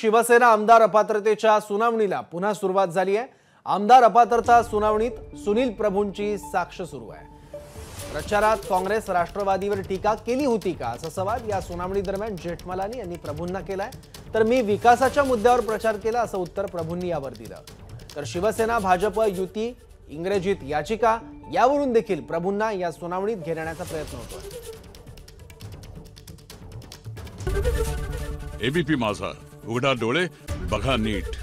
शिवसेना आमदार अपात्रतेच्या सुनावणीला पुन्हा सुरुवात झाली आहे. आमदार अपात्रता सुनावणीत सुनील प्रभूंची साक्ष सुरू आहे. प्रचारात काँग्रेस राष्ट्रवादीवर टीका केली होती का? असा सवाल या सुनावणी दरम्यान जेठमलानी यांनी प्रभूंना केलाय. तर मी विकासाच्या मुद्द्यावर प्रचार केला असं उत्तर प्रभूंनी यावर दिलं. तर शिवसेना भाजप युती इंग्रजीत याचिका यावरून देखील प्रभूंना या सुनावणीत घेण्याचा प्रयत्न होतोय. एबीपी माझा. उघडा डोळे बघा नीट।